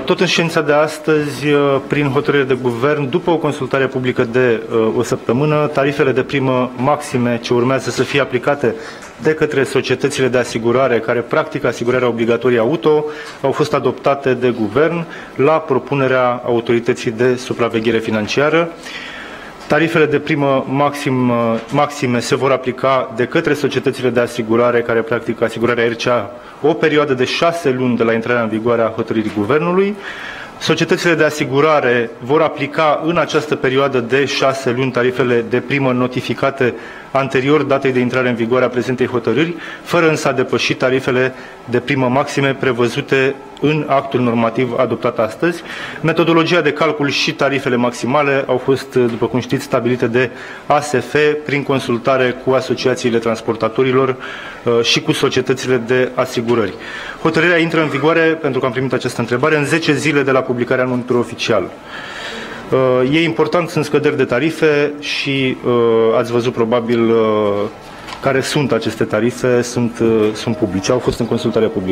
Tot în ședința de astăzi, uh, prin hotărâre de guvern, după o consultare publică de uh, o săptămână, tarifele de primă maxime ce urmează să fie aplicate de către societățile de asigurare care practică asigurarea obligatorie auto au fost adoptate de guvern la propunerea autorității de supraveghere financiară. Tarifele de primă maxim, maxime se vor aplica de către societățile de asigurare care practică asigurarea RCA o perioadă de șase luni de la intrarea în vigoare a hotărârii Guvernului. Societățile de asigurare vor aplica în această perioadă de șase luni tarifele de primă notificate anterior datei de intrare în vigoare a prezentei hotărâri, fără însă a depăși tarifele de primă maxime prevăzute în actul normativ adoptat astăzi. Metodologia de calcul și tarifele maximale au fost, după cum știți, stabilite de ASF prin consultare cu asociațiile transportatorilor uh, și cu societățile de asigurări. Hotărârea intră în vigoare, pentru că am primit această întrebare, în 10 zile de la publicarea anunțului oficial. Uh, e important, sunt scăderi de tarife și uh, ați văzut probabil care sunt aceste tarife, sunt, sunt publice, au fost în consultare publică.